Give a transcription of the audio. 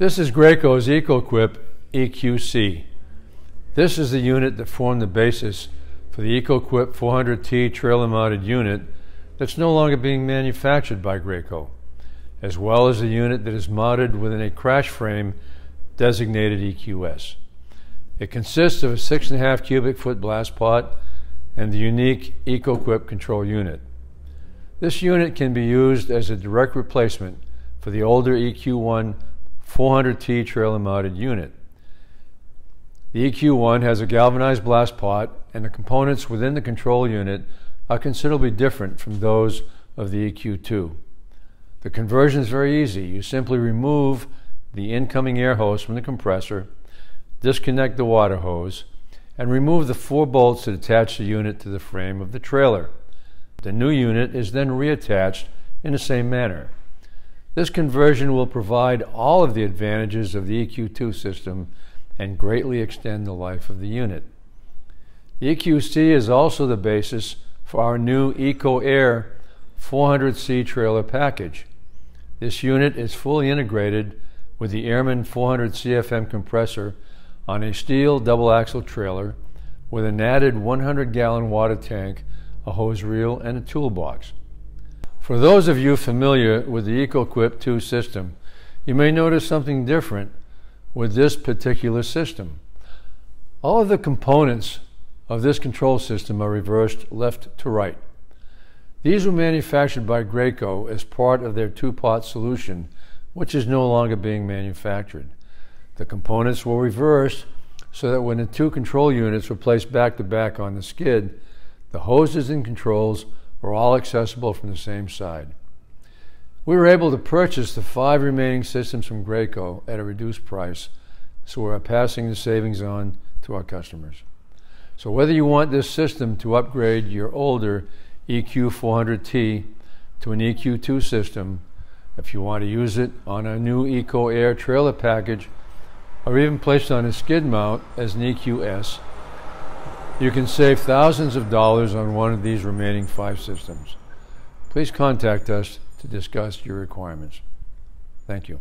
This is Graco's EcoQuip EQC. This is the unit that formed the basis for the EcoQuip 400T trailer mounted unit that's no longer being manufactured by Graco, as well as the unit that is mounted within a crash frame designated EQS. It consists of a 6.5 cubic foot blast pot and the unique EcoQuip control unit. This unit can be used as a direct replacement for the older EQ1 400T trailer mounted unit. The EQ1 has a galvanized blast pot and the components within the control unit are considerably different from those of the EQ2. The conversion is very easy. You simply remove the incoming air hose from the compressor, disconnect the water hose, and remove the four bolts that attach the unit to the frame of the trailer. The new unit is then reattached in the same manner. This conversion will provide all of the advantages of the EQ2 system and greatly extend the life of the unit. The EQC is also the basis for our new EcoAir 400C trailer package. This unit is fully integrated with the Airman 400 CFM compressor on a steel double axle trailer with an added 100 gallon water tank, a hose reel, and a toolbox. For those of you familiar with the EcoQuip 2 system, you may notice something different with this particular system. All of the components of this control system are reversed left to right. These were manufactured by Graco as part of their two-part solution, which is no longer being manufactured. The components were reversed so that when the two control units were placed back to back on the skid, the hoses and controls were all accessible from the same side. We were able to purchase the five remaining systems from Graco at a reduced price, so we're passing the savings on to our customers. So whether you want this system to upgrade your older EQ400T to an EQ2 system, if you want to use it on a new EcoAir trailer package, or even placed on a skid mount as an EQS, you can save thousands of dollars on one of these remaining five systems. Please contact us to discuss your requirements. Thank you.